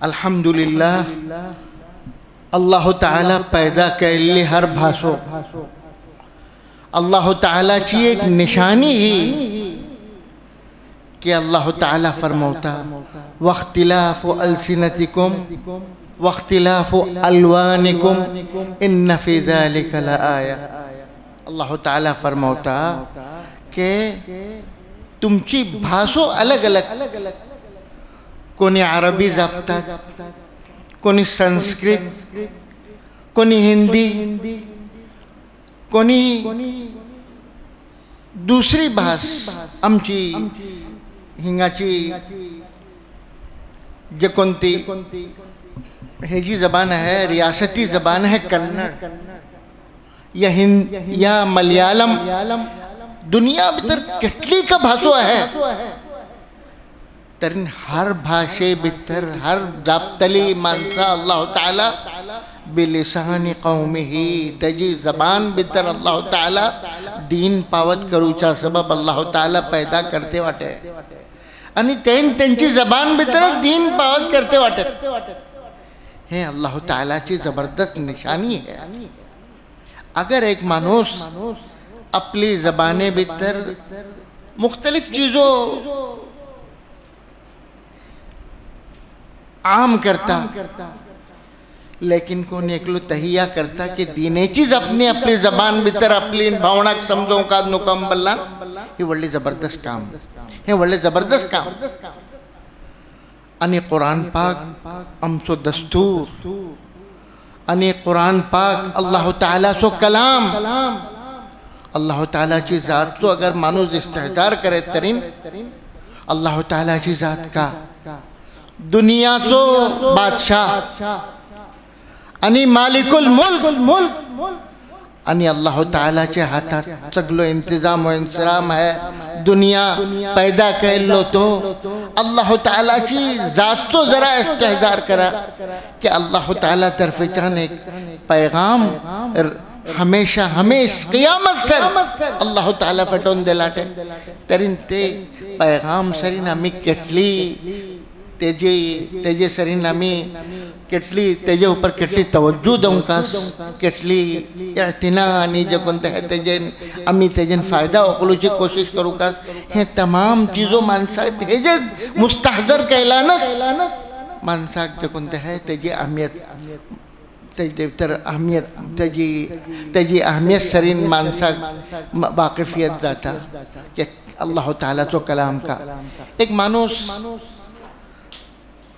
الحمدللہ، اللہ تعالی پیدا کیلی ہر بھاسو۔ اللہ تعالی چی ایک نشانی ہی کہ اللہ تعالی فرموتا واختلاف السنتکم، واختلاف الوانکم، ان فی ذالک لآیا اللہ تعالی فرموتا کہ تمچی بھاسو الگ الگ۔ کونی عربی ضابطات کونی سنسکرت کونی ہندی کونی دوسری بھاس امچی ہنگاچی جکونتی ہیجی زبان ہے ریاستی زبان ہے کنڑ یا ہند ملیالم دنیا بتر کٹلی کا بھاسو ہے بھاشے بتر ہر ضابطلی مانسا اللہ تعالی بلسان قومی ہی تجی زبان بتر اللہ تعالی دین پاوت کروچا سبب اللہ تعالی پیدا کرتے واٹے۔ انی تین تینچی زبان بتر دین پاوت کرتے واٹے۔ ہے اللہ تعالی چی زبردست نشانی ہے۔ اگر ایک مانوس اپلی زبانیں بتر مختلف چیزوں عام کرتا۔ لیکن کو نیکلو تہیہ کرتا کہ دینے چیز اپنی اپنی زبان بتر اپنی بھاونک سمجھوں کا نکم بلان۔ یہ وڑی زبردست کام۔ یہ وڑی زبردست کام۔ انی قرآن پاک امسو دستور۔ انی قرآن پاک اللہ تعالیٰ سو کلام۔ اللہ تعالیٰ چی ذات سو اگر مانوز استحجار کرے ترین اللہ تعالیٰ چی ذات کا۔ دنیا سو بادشاہ۔ انی مالک الملک انی اللہ تعالیٰ چے ہاتھا سگلو انتظام و انسرام ہے۔ دنیا پیدا کر لو تو۔ اللہ تعالیٰ چی ذات تو ذرا استحضار کرا کہ اللہ تعالیٰ طرف چاہن پیغام ہمیشہ ہمیں اس قیامت سر اللہ تعالیٰ فٹون دلاتے ترین تے پیغام سرین ہمیں کٹلی تیجے تیجے سرین ہمیں کٹلی تیجے اوپر کٹلی توجہ دوں کاس کٹلی اعتنانی جو کنتے ہیں تیجے امی تیجن فائدہ اقلو چی کوشش کرو کاس ہیں تمام چیزوں مانسا تیجے مستحضر کہلانس مانسا جو کنتے ہیں تیجے اہمیت تیجے تر اہمیت تیجی تیجی اہمیت سرین مانسا واقفیت ذاتا کہ اللہ تعالیٰ تو کلام کا ایک مانوس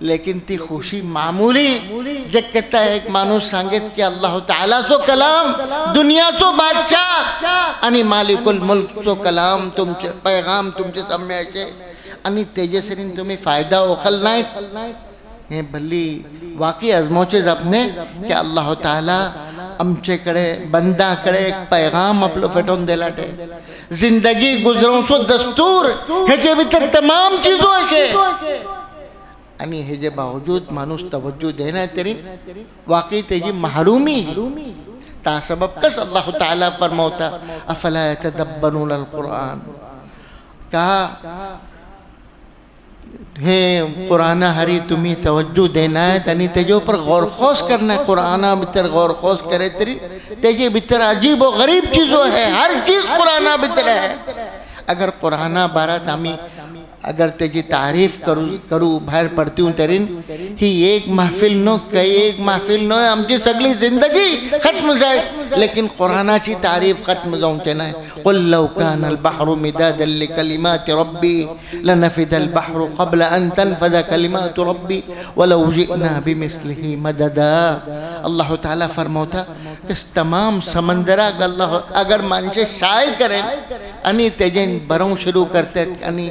لیکن تی خوشی معمولی جب کہتا ہے ایک مانوس سانگت کہ اللہ تعالیٰ سو کلام، دنیا سو بادشاہ، انی مالک الملک سو کلام پیغام تم چے سمجھے چھے انی تیجے سرین تمہیں فائدہ اخل نائے ہیں بھلی واقعی ازموچے اپنے کہ اللہ تعالیٰ امچے کڑے، بندہ کڑے، ایک پیغام اپلو فٹون دلاتے زندگی گزروں سو دستور ہے کہ بھی تمام چیزوں ہے انی ہے جے باوجود مانوس توجہ دینا ہے تیری، واقعی تیجی محرومی تا سبب کس اللہ تعالیٰ فرموتا افلا یتدبرون القرآن؟ کہا، ہے قرآن ہری، تمہیں توجہ دینا ہے، تنی تیجو پر غور خوص کرنا ہے، قرآن بتر غور اگر قرآن تیجی تعریف کرو بھائر پڑھتی ہوں ترین ہی ایک محفل نو کئی ایک محفل نو، ہم جی سگلی زندگی ختم جائے۔ لیکن قرآن چی تعریف ختم جاؤں چنا ہے قل لو کان البحر مدادا لکلمات ربی، لنفد البحر قبل ان تنفد کلمات ربی، ولو جئنا بمثله مددا۔ اللہ تعالیٰ فرموتا کہ تمام سمندرہ اگر مانشے شائع کریں، انی تیجین بروں شروع کرتے، انی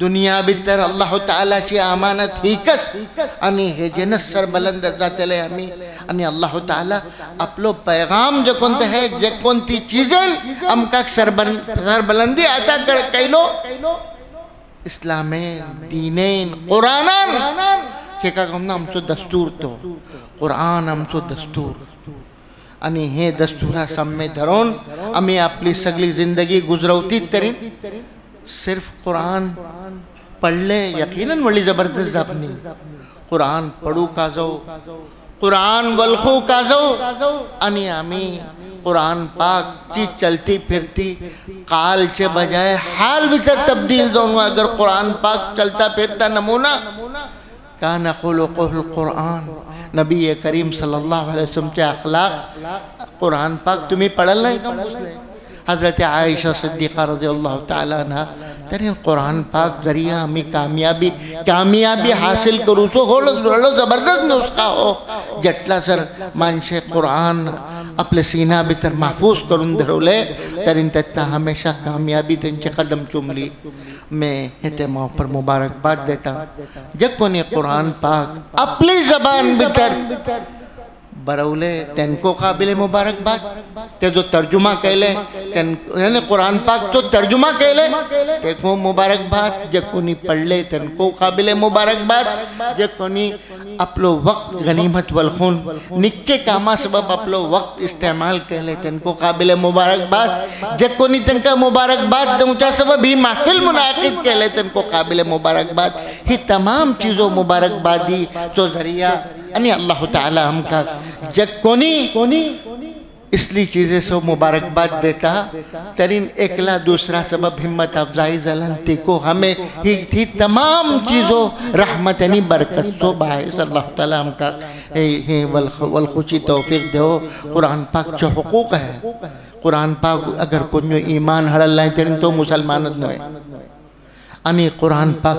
دنیا بتر اللہ تعالی چی امانت ہیکس انی ہجنس سر بلند ذات لے امی۔ انی اللہ تعالی اپلو پیغام جو کنت ہے جو کنتی چیزیں ام کا سر بلندی عطا کر کئی لو اسلامین، دینین، قرآنان۔ کہ کہا ہم ہم سو دستور تو۔ قرآن ہم سو دستور۔ انی ہے دستورہ سم میں دھرون۔ امی اپلی سگلی زندگی گزروتی ترین۔ صرف قرآن پڑھ لیں یقیناً بڑی زبردست اپنی قرآن پڑھو کازو قرآن ولخو کازو انیامی قرآن پاک چی چلتی پھرتی، قال چے بجائے حال بھیتر تبدیل دونوں۔ اگر قرآن پاک چلتا پھرتا نمونہ، کان خلقہ القرآن۔ نبی کریم صلی اللہ علیہ وسلم چے اخلاق، قرآن پاک تمہیں پڑھ لیں حضرت عائشہ صدیقہ رضی اللہ تعالیٰ عنہ تیرے قرآن پاک ذریعہ ہمیں کامیابی کامیابی حاصل کرو، تو ہو لو زبردست نسخہ ہو۔ جٹلا سر مانشے قرآن اپنے سینہ بتر محفوظ کرن دھرولے تیرے تتا ہمیشہ کامیابی تنچے قدم چملی میں ہیٹے ماہ پر مبارک بات دیتا جکونی قرآن پاک اپنی زبان بتر براولے، تین کو قابل مبارک بات تے جو ترجمہ کہلے یعنی قرآن پاک جو ترجمہ کہلے تے کو مبارک بات جے کونی پڑھ لے، تین کو قابل مبارک بات جے کونی اپلو وقت غنیمت والخون، نکے کاما سبب اپلو وقت استعمال کہلے تنکو قابل مبارک بات جے کونی تین کا مبارک بات باد دونچا سبب ہی محفل منعقد کہلے تنکو قابل مبارک بات ہی تمام چیزوں مبارک بات دی تو ذریعہ یعنی اللہ تعالی ہم کا جگ کونی اس لیے چیزیں سو مبارک بات دیتا ترین اکلا دوسرا سبب ہمت افضائی زلنتی کو ہمیں ہی تھی تمام چیزوں رحمتنی یعنی برکت سو باعث اللہ تعالیٰ ہم کا والخوشی توفیق دیو قرآن پاک جو حقوق ہے۔ قرآن پاک اگر کنیو ایمان ہر اللہ ترین تو مسلمانت نوئے امی قرآن پاک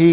ہی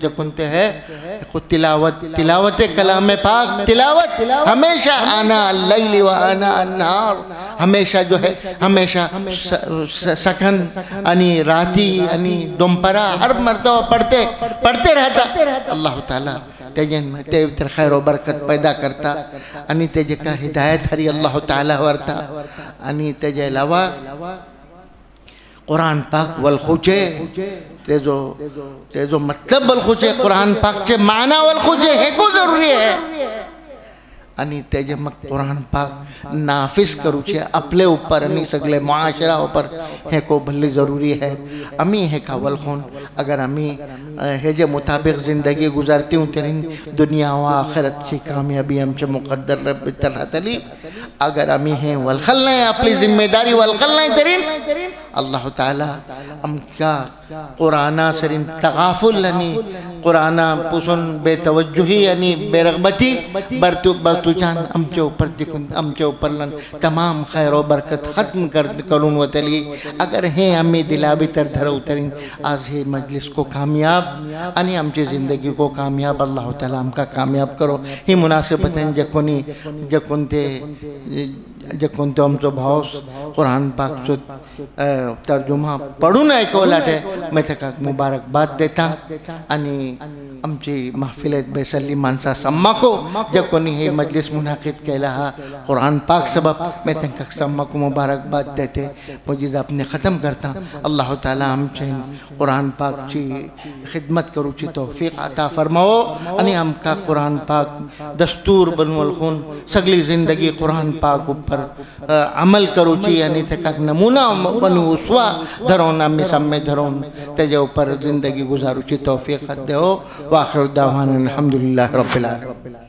جکنتے ہیں، خود تلاوت تلاوت کلام پاک، تلاوت ہمیشہ آنا اللیل و آنا النار ہمیشہ جو ہے، ہمیشہ سکن انی یعنی راتی یعنی انی دمپرا ہر مرتبہ پڑھتے پڑھتے رہتا۔ اللہ تعالیٰ تجن تے تر خیر و برکت پیدا کرتا۔ یعنی انی تجے کا ہدایت ہری اللہ تعالیٰ ورتا۔ انی تجے لوا قرآن پاک والخوچے تیزو مطلب والخوچے قرآن پاک چے معنی والخوچے ہے کو ضروری ہے؟ انی تیجے مک قرآن پاک نافس کرو چھے اپلے اوپر، انی سگلے معاشرہ اوپر ہے کو بھلی ضروری ہے۔ امی ہے کا والخون، اگر امی ہے جے مطابق زندگی گزارتی ہوں تیرین دنیا و آخرت چھے کامیابی ہم چھے مقدر رب تلہ تلی اگر امی ہے والخلنیں اپلی ذمہ داری والخلنیں تیرین اللہ تعالی امکا قرآن سرین تغافل لنی، قرآن پسن بے توجہی یعنی بے رغبتی برتو برتو جان امچے اوپر دکن ام چو پر لن تمام خیر و برکت ختم کرن و تلی۔ اگر ہیں امی دلابی تر دھر اترین آز ہی مجلس کو کامیاب۔ یعنی انی امچے زندگی کو کامیاب، اللہ تعالی ہم کا کامیاب کرو۔ ہی مناسبتیں جکنی جکن تے کنتم تو بھاؤس قرآن پاک سے ترجمہ پڑھوں نہ ایک اولاٹ ہے میں تکا مبارک بات دیتا، انی امچی جی محفلت بیسلی مانسا سمہ کو جب کنی مجلس منعقد کے لہا قرآن پاک سبب، میں تکا سمہ کو مبارک بات دیتے مجید اپنے ختم کرتا۔ اللہ تعالی ہم چی قرآن پاک چی خدمت کرو، چی توفیق عطا فرماؤ۔ انی ہم کا قرآن پاک دستور بنو الخون، سگلی زندگی قرآن پاک اوپر پر عمل کرو چی یعنی تے کاک نمونہ بنو اسوا دھرون امی سم میں دھرون تے جو پر زندگی گزاروچی توفیق دے ہو وآخر دعوان الحمدللہ رب العالمين